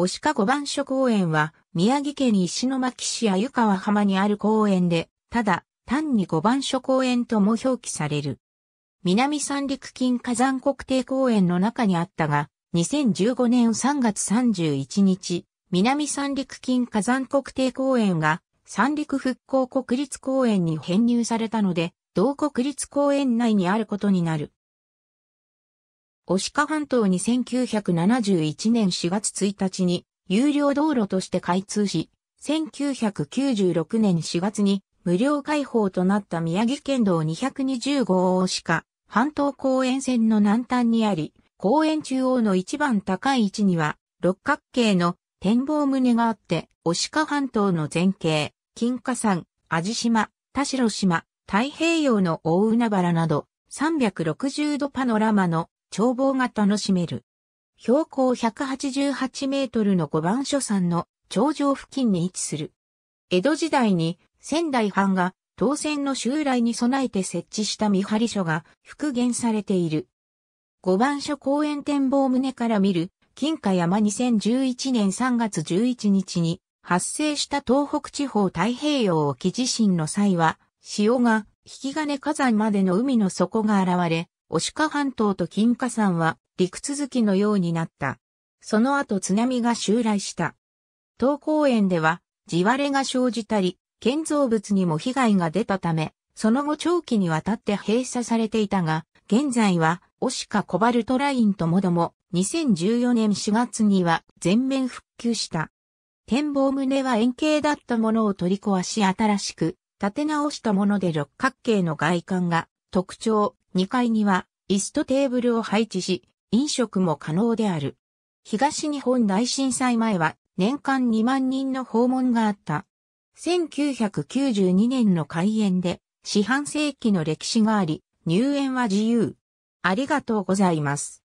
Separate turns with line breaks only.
押鹿五番所公園は、宮城県石巻市鮎川浜にある公園で、ただ、単に五番所公園とも表記される。南三陸金火山国定公園の中にあったが、2015年3月31日、南三陸金火山国定公園が三陸復興国立公園に編入されたので、同国立公園内にあることになる。押鹿半島に1971年4月1日に有料道路として開通し、1996年4月に無料開放となった宮城県道220号大鹿半島公園線の南端にあり、公園中央の一番高い位置には六角形の展望棟があって、押鹿半島の前景、金華山、味島、田代島、太平洋の大海原など、360度パノラマの眺望が楽しめる。標高188メートルの五番所山の頂上付近に位置する。江戸時代に仙台藩が当選の襲来に備えて設置した見張り所が復元されている。五番所公園展望棟から見る金華山2011年3月11日に発生した東北地方太平洋沖地震の際は、潮が引き金火山までの海の底が現れ、押鹿半島と金華山は陸続きのようになった。その後津波が襲来した。当公園では地割れが生じたり、建造物にも被害が出たため、その後長期にわたって閉鎖されていたが、現在は、オシカコバルトラインともども、2014年4月には全面復旧した。展望棟は円形だったものを取り壊し新しく、建て直したもので六角形の外観が特徴、2階には椅子とテーブルを配置し、飲食も可能である。東日本大震災前は年間2万人の訪問があった。1992年の開園で四半世紀の歴史があり、入園は自由。ありがとうございます。